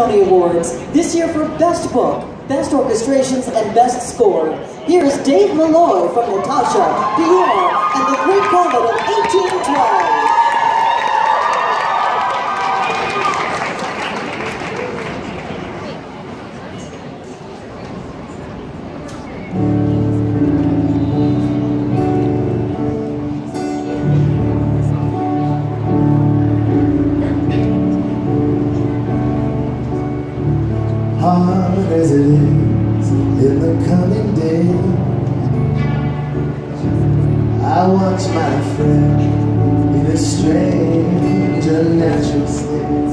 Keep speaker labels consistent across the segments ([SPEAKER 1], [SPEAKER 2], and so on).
[SPEAKER 1] Tony Awards, this year for Best Book, Best Orchestrations, and Best Score. Here is Dave Malloy from Natasha, Pierre,
[SPEAKER 2] as it is in the coming day. I watch my friend in a strange, unnatural state.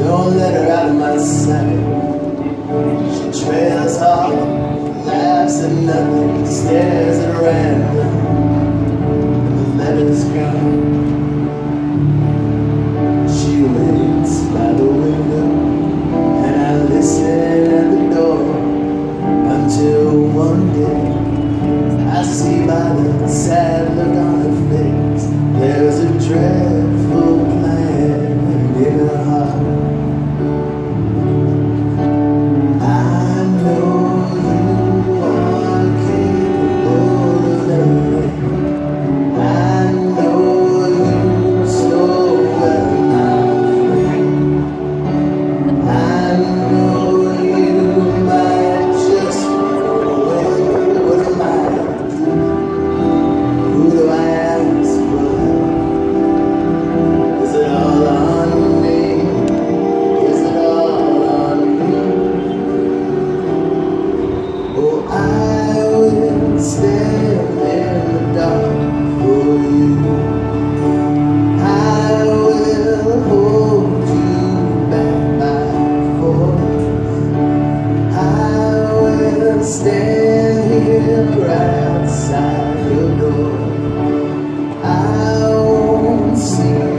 [SPEAKER 2] Don't let her out of my sight. She trails off, laughs at nothing, stares at random. The letters come. See by the sad look on her face. There's a dreadful live outside your door. I won't see.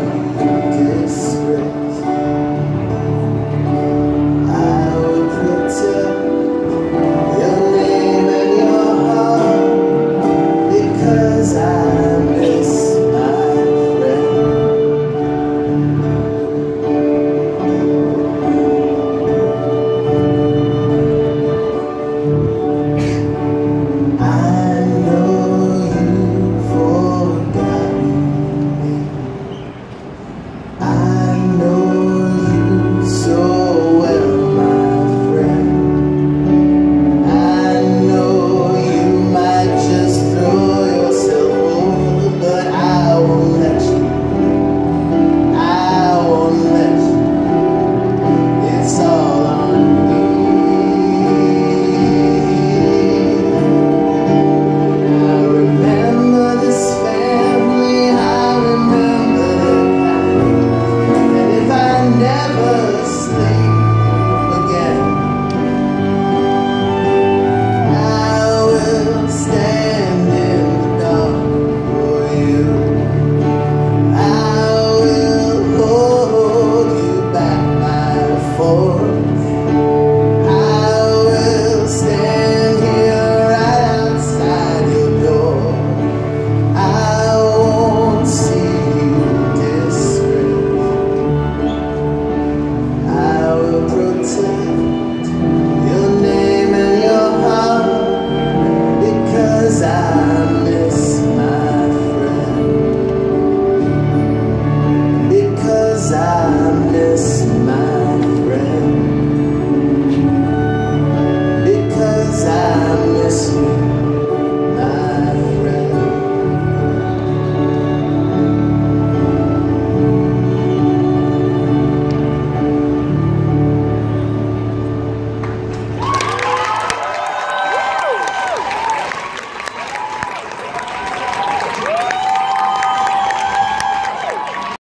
[SPEAKER 2] Senhor.